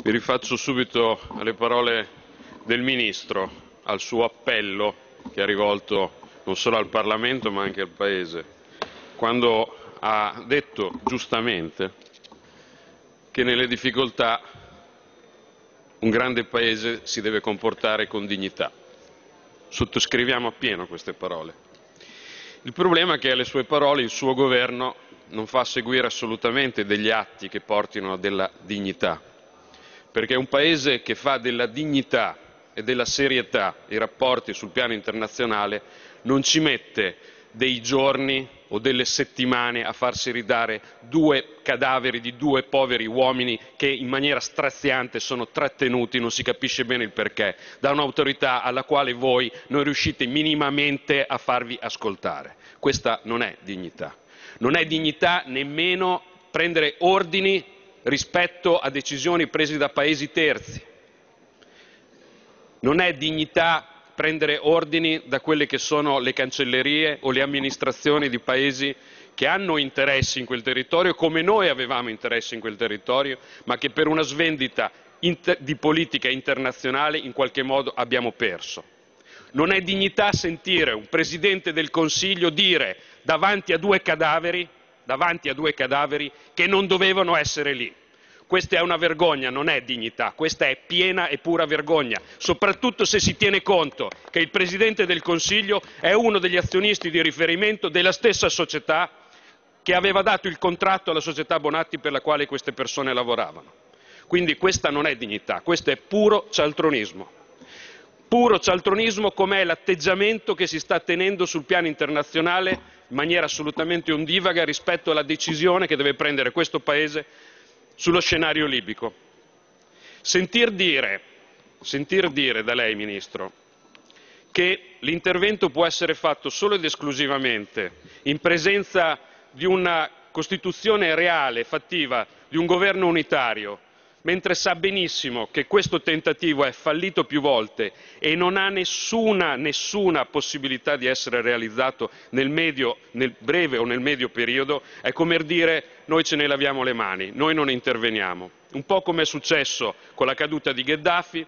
Mi rifaccio subito alle parole del Ministro, al suo appello che ha rivolto non solo al Parlamento ma anche al Paese, quando ha detto giustamente che nelle difficoltà un grande Paese si deve comportare con dignità. Sottoscriviamo appieno queste parole. Il problema è che alle sue parole il suo governo non fa seguire assolutamente degli atti che portino a della dignità, perché un Paese che fa della dignità e della serietà i rapporti sul piano internazionale non ci mette dei giorni o delle settimane a farsi ridare due cadaveri di due poveri uomini che in maniera straziante sono trattenuti, non si capisce bene il perché, da un'autorità alla quale voi non riuscite minimamente a farvi ascoltare. Questa non è dignità. Non è dignità nemmeno prendere ordini rispetto a decisioni prese da paesi terzi. Non è dignità prendere ordini da quelle che sono le cancellerie o le amministrazioni di paesi che hanno interessi in quel territorio, come noi avevamo interessi in quel territorio, ma che per una svendita di politica internazionale in qualche modo abbiamo perso. Non è dignità sentire un Presidente del Consiglio dire davanti a due cadaveri, a due cadaveri che non dovevano essere lì. Questa è una vergogna, non è dignità, questa è piena e pura vergogna, soprattutto se si tiene conto che il Presidente del Consiglio è uno degli azionisti di riferimento della stessa società che aveva dato il contratto alla società Bonatti per la quale queste persone lavoravano. Quindi questa non è dignità, questo è puro cialtronismo. Puro cialtronismo com'è l'atteggiamento che si sta tenendo sul piano internazionale in maniera assolutamente ondivaga rispetto alla decisione che deve prendere questo Paese sullo scenario libico. Sentir dire, sentir dire da lei, Ministro, che l'intervento può essere fatto solo ed esclusivamente in presenza di una Costituzione reale, fattiva, di un governo unitario, mentre sa benissimo che questo tentativo è fallito più volte e non ha nessuna, nessuna possibilità di essere realizzato nel, medio, nel breve o nel medio periodo, è come dire noi ce ne laviamo le mani, noi non interveniamo. Un po' come è successo con la caduta di Gheddafi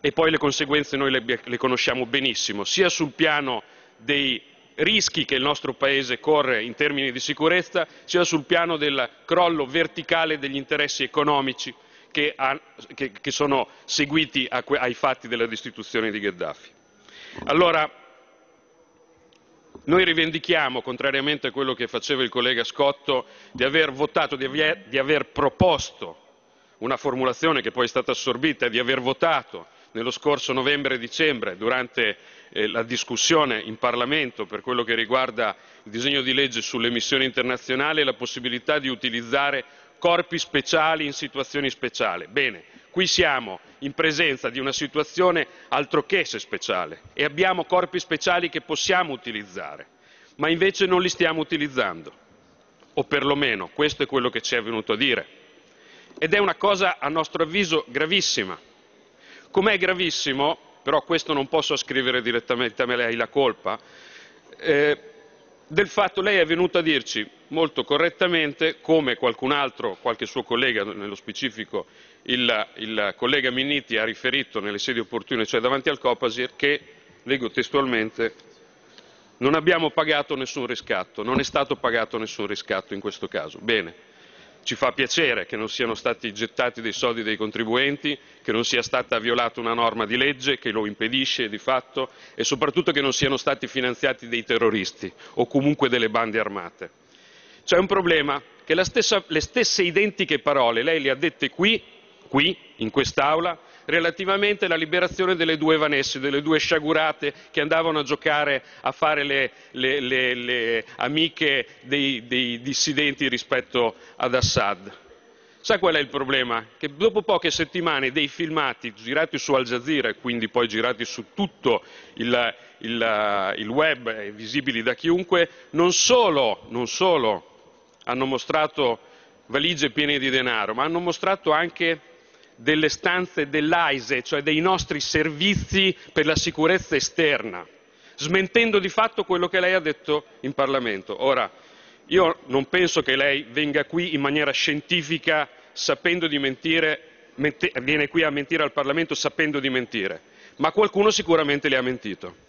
e poi le conseguenze noi le, le conosciamo benissimo, sia sul piano dei rischi che il nostro Paese corre in termini di sicurezza, sia sul piano del crollo verticale degli interessi economici che, ha, che, che sono seguiti a, ai fatti della destituzione di Gheddafi. Allora, noi rivendichiamo, contrariamente a quello che faceva il collega Scotto, di aver votato, di aver, di aver proposto una formulazione che poi è stata assorbita, di aver votato nello scorso novembre e dicembre durante eh, la discussione in Parlamento per quello che riguarda il disegno di legge sulle missioni internazionali la possibilità di utilizzare corpi speciali in situazioni speciali. Bene, qui siamo in presenza di una situazione altro che se speciale e abbiamo corpi speciali che possiamo utilizzare, ma invece non li stiamo utilizzando, o perlomeno questo è quello che ci è venuto a dire. Ed è una cosa a nostro avviso gravissima, Com'è gravissimo, però questo non posso ascrivere direttamente a me lei la colpa, eh, del fatto lei è venuta a dirci molto correttamente, come qualcun altro, qualche suo collega, nello specifico il, il collega Minniti ha riferito nelle sedi opportune, cioè davanti al Copasir, che, leggo testualmente, non abbiamo pagato nessun riscatto, non è stato pagato nessun riscatto in questo caso. Bene. Ci fa piacere che non siano stati gettati dei soldi dei contribuenti, che non sia stata violata una norma di legge che lo impedisce di fatto e soprattutto che non siano stati finanziati dei terroristi o comunque delle bande armate. C'è un problema che stessa, le stesse identiche parole lei le ha dette qui, qui in quest'Aula, relativamente alla liberazione delle due Vanesse, delle due sciagurate che andavano a giocare a fare le, le, le, le amiche dei, dei dissidenti rispetto ad Assad. Sa qual è il problema? Che dopo poche settimane dei filmati girati su Al Jazeera e quindi poi girati su tutto il, il, il web e visibili da chiunque, non solo, non solo hanno mostrato valigie piene di denaro, ma hanno mostrato anche delle stanze dell'AISE, cioè dei nostri servizi per la sicurezza esterna, smentendo di fatto quello che lei ha detto in Parlamento. Ora, io non penso che lei venga qui in maniera scientifica sapendo di mentire viene qui a mentire al Parlamento sapendo di mentire, ma qualcuno sicuramente le ha mentito.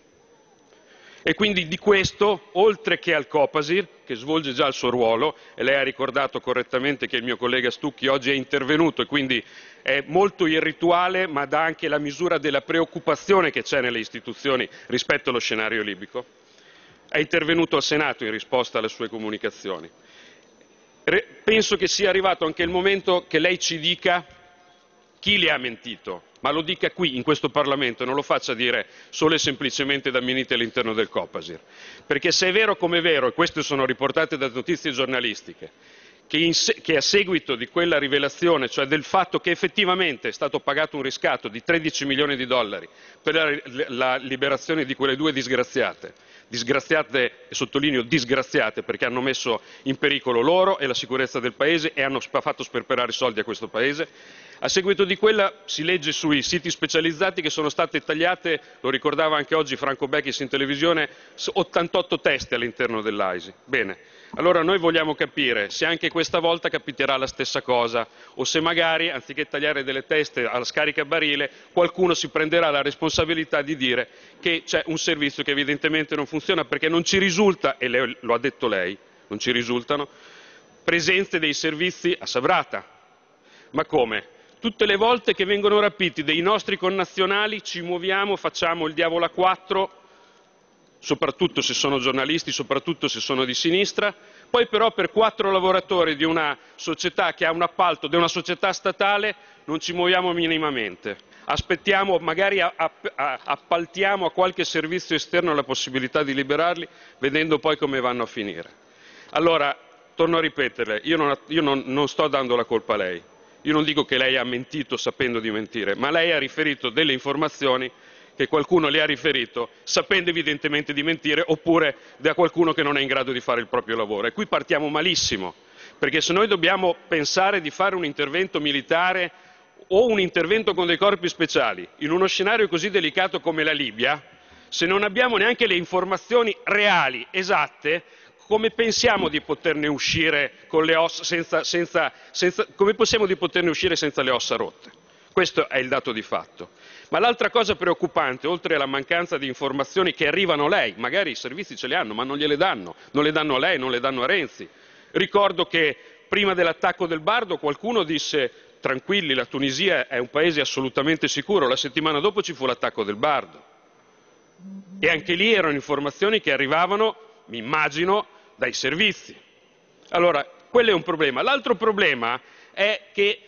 E quindi di questo, oltre che al Copasir, che svolge già il suo ruolo, e lei ha ricordato correttamente che il mio collega Stucchi oggi è intervenuto e quindi è molto irrituale, ma dà anche la misura della preoccupazione che c'è nelle istituzioni rispetto allo scenario libico, è intervenuto al Senato in risposta alle sue comunicazioni. Penso che sia arrivato anche il momento che lei ci dica chi le ha mentito, ma lo dica qui in questo Parlamento non lo faccia dire solo e semplicemente da Miniti all'interno del Copasir. Perché se è vero come è vero, e queste sono riportate da notizie giornalistiche, che, che, a seguito di quella rivelazione, cioè del fatto che effettivamente è stato pagato un riscatto di 13 milioni di dollari per la, la liberazione di quelle due disgraziate, disgraziate e sottolineo disgraziate perché hanno messo in pericolo loro e la sicurezza del Paese e hanno fatto sperperare soldi a questo Paese. A seguito di quella si legge sui siti specializzati che sono state tagliate, lo ricordava anche oggi Franco Becchis in televisione, 88 teste all'interno dell'AISI. Bene, allora noi vogliamo capire se anche questa volta capiterà la stessa cosa o se magari, anziché tagliare delle teste alla scarica barile, qualcuno si prenderà la responsabilità di dire che c'è un servizio che evidentemente non funziona perché non ci risulta, e lo ha detto lei, non ci risultano, presenze dei servizi a Sabrata. Ma come? Tutte le volte che vengono rapiti dei nostri connazionali ci muoviamo, facciamo il diavolo a quattro, soprattutto se sono giornalisti, soprattutto se sono di sinistra, poi però per quattro lavoratori di una società che ha un appalto, di una società statale, non ci muoviamo minimamente. Aspettiamo, magari appaltiamo a qualche servizio esterno la possibilità di liberarli, vedendo poi come vanno a finire. Allora, torno a ripeterle, io non, io non, non sto dando la colpa a lei io non dico che lei ha mentito sapendo di mentire, ma lei ha riferito delle informazioni che qualcuno le ha riferito sapendo evidentemente di mentire oppure da qualcuno che non è in grado di fare il proprio lavoro. E qui partiamo malissimo, perché se noi dobbiamo pensare di fare un intervento militare o un intervento con dei corpi speciali in uno scenario così delicato come la Libia, se non abbiamo neanche le informazioni reali, esatte, come pensiamo di poterne uscire senza, senza, senza, come di poterne uscire senza le ossa rotte? Questo è il dato di fatto. Ma l'altra cosa preoccupante, oltre alla mancanza di informazioni che arrivano a lei, magari i servizi ce le hanno, ma non gliele danno, non le danno a lei, non le danno a Renzi. Ricordo che prima dell'attacco del Bardo qualcuno disse tranquilli, la Tunisia è un paese assolutamente sicuro, la settimana dopo ci fu l'attacco del Bardo. E anche lì erano informazioni che arrivavano, mi immagino, dai servizi. Allora, quello è un problema. L'altro problema è che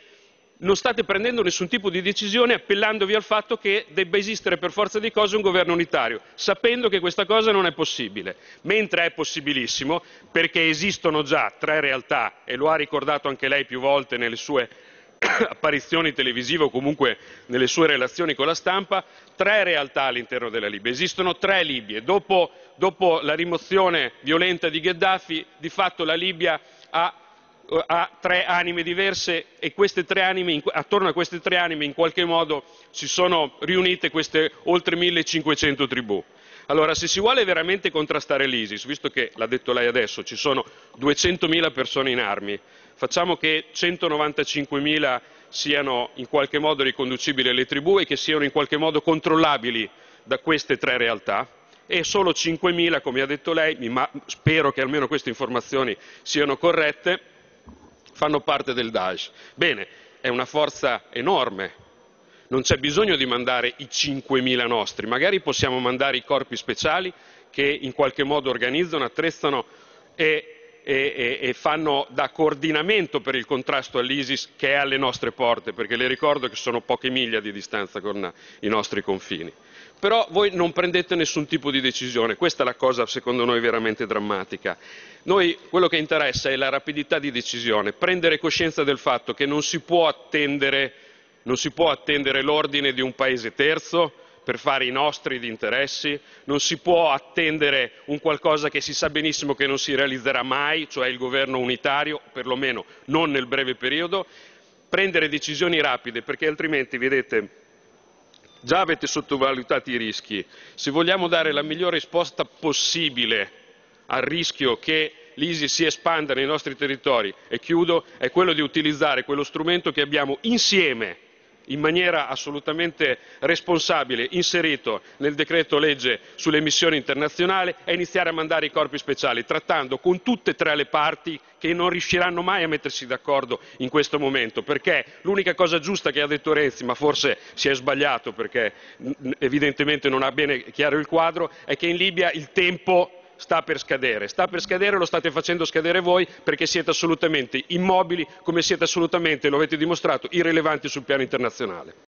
non state prendendo nessun tipo di decisione appellandovi al fatto che debba esistere per forza di cose un governo unitario, sapendo che questa cosa non è possibile, mentre è possibilissimo perché esistono già tre realtà, e lo ha ricordato anche lei più volte nelle sue apparizioni televisive o comunque nelle sue relazioni con la stampa, tre realtà all'interno della Libia. Esistono tre Libie. Dopo, dopo la rimozione violenta di Gheddafi, di fatto la Libia ha ha tre anime diverse e anime, attorno a queste tre anime in qualche modo si sono riunite queste oltre 1500 tribù. Allora, se si vuole veramente contrastare l'ISIS, visto che l'ha detto lei adesso, ci sono 200.000 persone in armi, facciamo che 195.000 siano in qualche modo riconducibili alle tribù e che siano in qualche modo controllabili da queste tre realtà e solo 5.000, come ha detto lei, ma spero che almeno queste informazioni siano corrette, fanno parte del Daesh. Bene, è una forza enorme, non c'è bisogno di mandare i 5.000 nostri, magari possiamo mandare i corpi speciali che in qualche modo organizzano, attrezzano e, e, e, fanno da coordinamento per il contrasto all'ISIS che è alle nostre porte, perché le ricordo che sono poche miglia di distanza con i nostri confini. Però voi non prendete nessun tipo di decisione, questa è la cosa secondo noi veramente drammatica. Noi quello che interessa è la rapidità di decisione, prendere coscienza del fatto che non si può attendere attendere l'ordine di un paese terzo per fare i nostri interessi, non si può attendere un qualcosa che si sa benissimo che non si realizzerà mai, cioè il governo unitario, perlomeno non nel breve periodo, prendere decisioni rapide perché altrimenti, vedete, già avete sottovalutato i rischi. Se vogliamo dare la migliore risposta possibile al rischio che l'ISIS si espanda nei nostri territori, e chiudo, è quello di utilizzare quello strumento che abbiamo insieme in maniera assolutamente responsabile inserito nel decreto legge sulle missioni internazionali è iniziare a mandare i corpi speciali, trattando con tutte e tre le parti che non riusciranno mai a mettersi d'accordo in questo momento, perché l'unica cosa giusta che ha detto Renzi, ma forse si è sbagliato perché evidentemente non ha bene chiaro il quadro, è che in Libia il tempo sta per scadere. Sta per scadere, lo state facendo scadere voi perché siete assolutamente immobili, come siete assolutamente, lo avete dimostrato, irrilevanti sul piano internazionale.